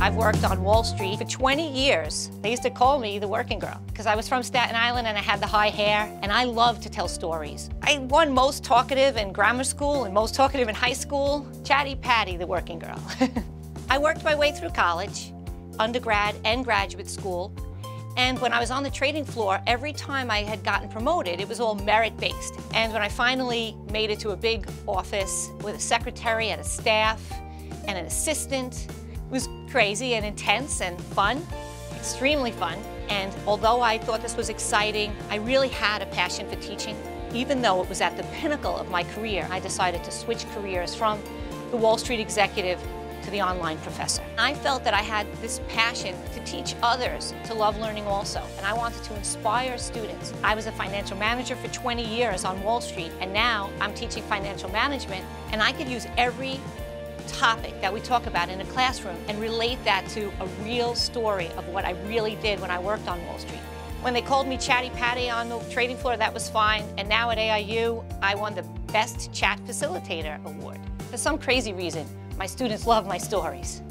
I've worked on Wall Street for 20 years. They used to call me the working girl because I was from Staten Island and I had the high hair and I love to tell stories. I won most talkative in grammar school and most talkative in high school. Chatty Patty, the working girl. I worked my way through college, undergrad and graduate school. And when I was on the trading floor, every time I had gotten promoted, it was all merit-based. And when I finally made it to a big office with a secretary and a staff and an assistant, it was crazy and intense and fun, extremely fun. And although I thought this was exciting, I really had a passion for teaching. Even though it was at the pinnacle of my career, I decided to switch careers from the Wall Street executive to the online professor. I felt that I had this passion to teach others to love learning also, and I wanted to inspire students. I was a financial manager for 20 years on Wall Street, and now I'm teaching financial management, and I could use every topic that we talk about in a classroom and relate that to a real story of what I really did when I worked on Wall Street. When they called me Chatty Patty on the trading floor, that was fine. And now at AIU, I won the Best Chat Facilitator Award. For some crazy reason, my students love my stories.